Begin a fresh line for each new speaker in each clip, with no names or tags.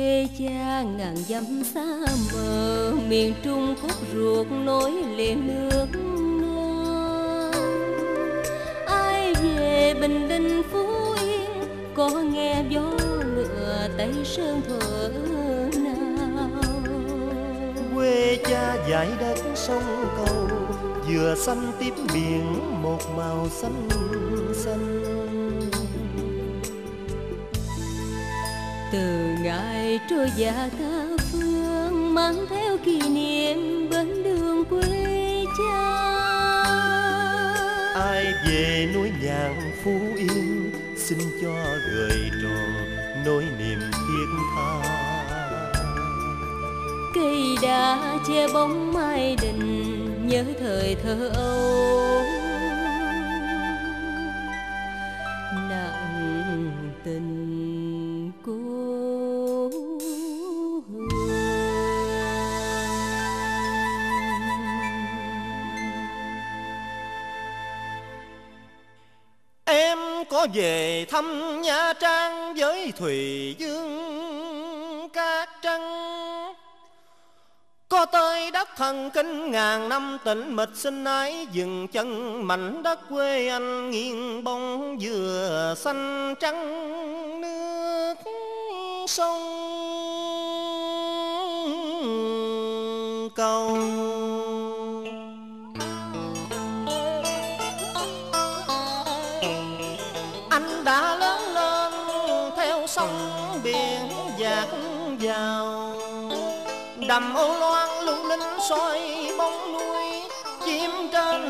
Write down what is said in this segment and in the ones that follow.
quê cha ngàn dặm xa mờ miền trung khúc ruột nối liền nước non. Ai về bình định, phú yên, có nghe gió ngựa tây sơn thở nào
quê cha dải đất sông cầu, vừa xanh tiếp biển một màu xanh xanh
từ ngày trôi già ta phương mang theo kỷ niệm bên đường quê cha.
Ai về núi nhạn phú yên xin cho gợi tròn nỗi niềm thiết tha.
Cây đá che bóng mai đình nhớ thời thơ ấu
Em có về thăm Nha Trang với Thùy Dương Cát Trăng. Có tới đất thần kinh ngàn năm tĩnh mịch sinh ái Dừng chân mảnh đất quê anh nghiêng bông dừa xanh trắng nước sông. Vào. Đầm ô loan lung linh soi bóng núi chim trên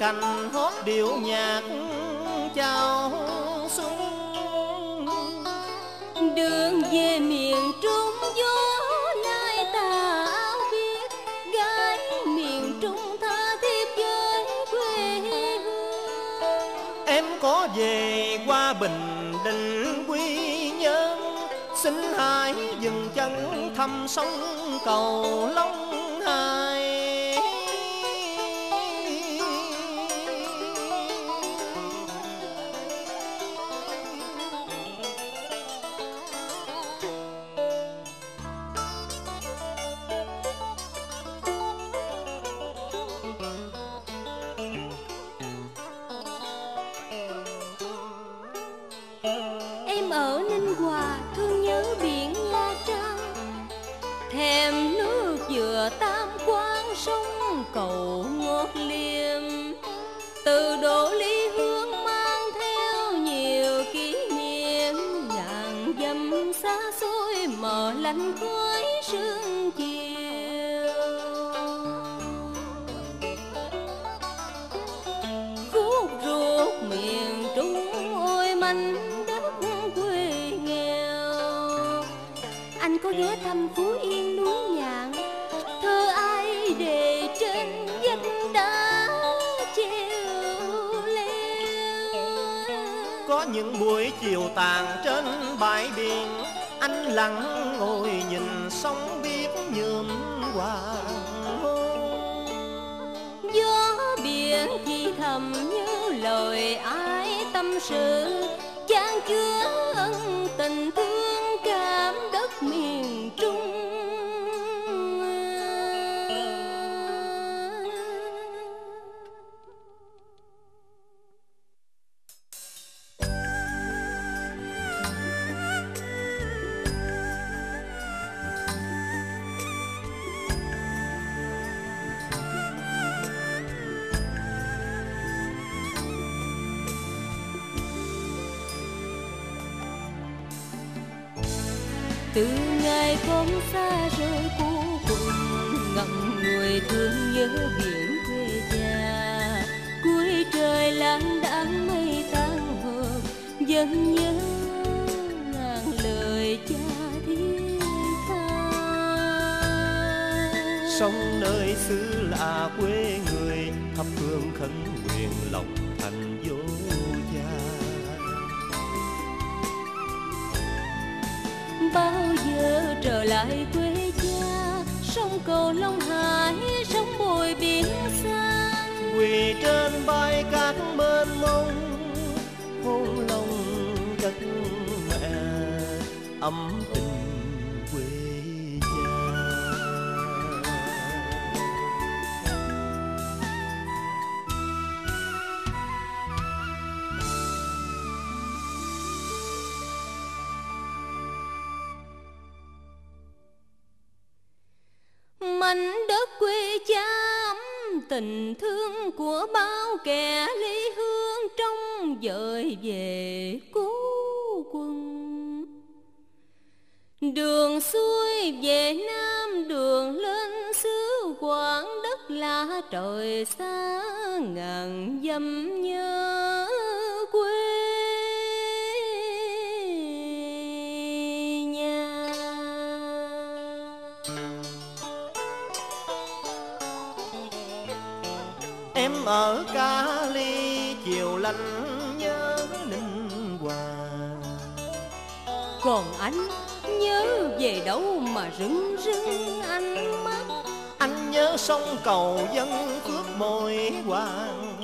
cành hót điệu nhạc chào. Xin hãy dừng chân thăm sông cầu long hai.
Vừa tam quan sông cầu ngọt liêm từ độ lý hương mang theo nhiều kỷ niệm. Ngàn dặm xa xôi mờ lạnh khói sương chiều. Khúc ruột miền trung ôi mảnh đất quê nghèo. Anh có ghé thăm phú yên
những buổi chiều tàn trên bãi biển. Anh lặng ngồi nhìn sóng biết nhuộm hoàng hôn.
Gió biển thì thầm như lời ai tâm sự. Chan chứa ân tình thương cảm đất miền trung. Từ ngày con xa rời cũ cùng ngậm người thương nhớ biển quê nhà cuối trời lãng đãng mây tan hồn vẫn nhớ ngàn lời cha thiết tha.
Sông nơi xứ lạ quê người, Thắp hương khấn nguyện lòng
bao giờ trở lại quê cha? Sông cầu long hải, sông bồi biển xanh.
Quỳ trên bãi cát mênh mông, Hôn lòng đất mẹ. Ấm tình
mảnh đất quê cha ấm tình thương của bao kẻ ly hương trong dời về cố quân. Đường xuôi về nam, đường lên xứ quảng đất là trời xa ngàn dặm nhớ.
Em ở Cali chiều lạnh nhớ Ninh Hòa.
Còn anh nhớ về đâu mà rưng rưng ánh mắt
anh nhớ sông cầu dân phước môi hoàng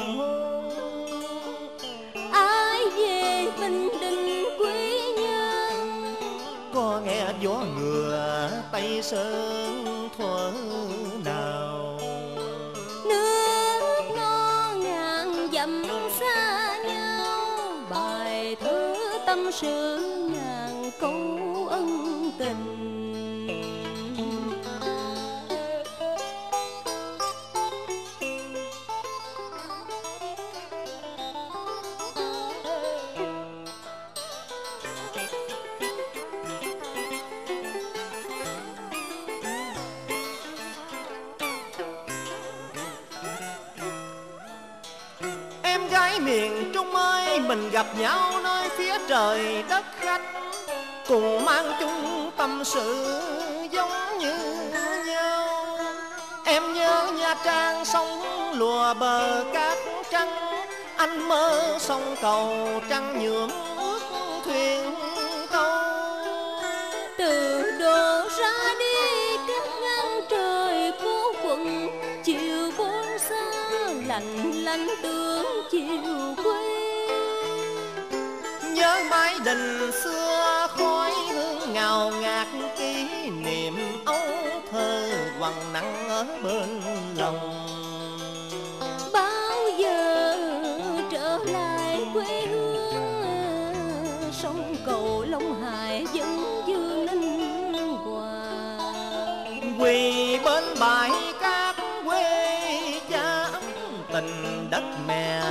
ai về bình định quê nhân
có nghe gió ngựa tây sơn thuở
tâm sự ngàn câu ân tình.
Em gái miền Trung ơi Mình gặp nhau phía trời đất khách, Cùng mang chung tâm sự giống như nhau. Em nhớ Nha Trang sông lùa bờ cát trắng, Anh mơ sông cầu trăng nhuộm ước thuyền câu
từ đồ ra đi các ngang trời phố quận, chiều buông xa lạnh lạnh tương chiều quê
Nhớ mái đình xưa khói hương ngào ngạt kỷ niệm âu thơ quằn nặng ở bên lòng.
Bao giờ trở lại quê hương sông cầu long hải vẫn dương ninh hòa
quỳ bên bãi cát quê cha ấm tình đất mẹ